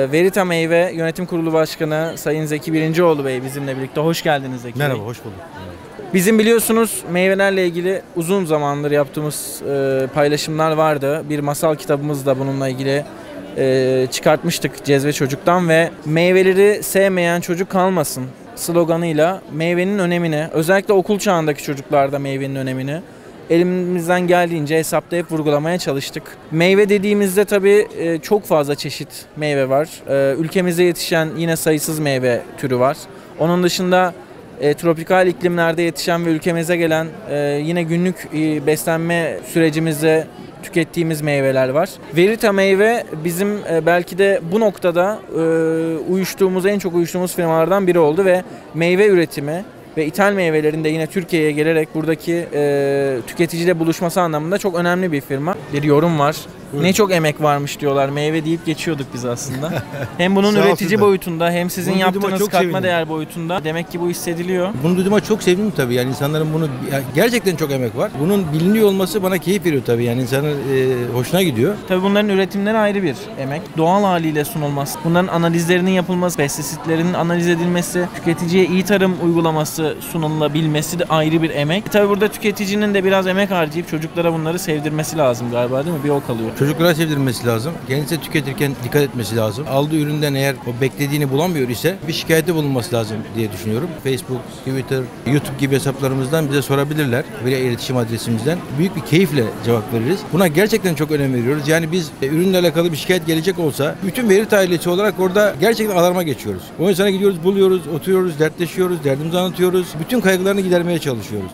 Verita Meyve Yönetim Kurulu Başkanı Sayın Zeki Birincioğlu Bey bizimle birlikte. Hoş geldiniz Zeki Bey. Merhaba, hoş bulduk. Bizim biliyorsunuz meyvelerle ilgili uzun zamandır yaptığımız e, paylaşımlar vardı. Bir masal kitabımız da bununla ilgili e, çıkartmıştık Cezve Çocuk'tan ve meyveleri sevmeyen çocuk kalmasın sloganıyla meyvenin önemini, özellikle okul çağındaki çocuklarda meyvenin önemini elimizden geldiğince hesaplayıp vurgulamaya çalıştık. Meyve dediğimizde tabii e, çok fazla çeşit meyve var. E, Ülkemizde yetişen yine sayısız meyve türü var. Onun dışında e, tropikal iklimlerde yetişen ve ülkemize gelen yine günlük beslenme sürecimizde tükettiğimiz meyveler var. Verita meyve bizim belki de bu noktada uyuştuğumuz en çok uyuştuğumuz firmalardan biri oldu ve meyve üretimi ve ithal meyvelerin de yine Türkiye'ye gelerek buradaki e, tüketiciyle buluşması anlamında çok önemli bir firma. Bir yorum var. Ne çok emek varmış diyorlar. Meyve deyip geçiyorduk biz aslında. hem bunun Sağ üretici boyutunda hem sizin Bunu yaptığınız çok katma sevindim. değer boyutunda demek ki bu hissediliyor. Bunu duyduğuma çok sevindim tabii. Yani insanların bunu gerçekten çok emek var. Bunun biliniyor olması bana keyif veriyor tabii. Yani insanın e, hoşuna gidiyor. Tabii bunların üretimleri ayrı bir emek. Doğal haliyle sunulması, bunların analizlerinin yapılması, pestisitlerin analiz edilmesi, tüketiciye iyi tarım uygulaması sunulabilmesi de ayrı bir emek. E tabii burada tüketicinin de biraz emek harcayıp çocuklara bunları sevdirmesi lazım galiba değil mi? Bir o kalıyor. Çocuklara sevdirmesi lazım. Kendisi tüketirken dikkat etmesi lazım. Aldığı üründen eğer o beklediğini bulamıyor ise bir şikayette bulunması lazım diye düşünüyorum. Facebook, Twitter, YouTube gibi hesaplarımızdan bize sorabilirler. Veya iletişim adresimizden. Büyük bir keyifle cevap veririz. Buna gerçekten çok önem veriyoruz. Yani biz e, ürünle alakalı bir şikayet gelecek olsa bütün veri ailesi olarak orada gerçekten alarma geçiyoruz. O insana gidiyoruz, buluyoruz, oturuyoruz, dertleşiyoruz, derdimizi anlatıyoruz. Bütün kaygılarını gidermeye çalışıyoruz.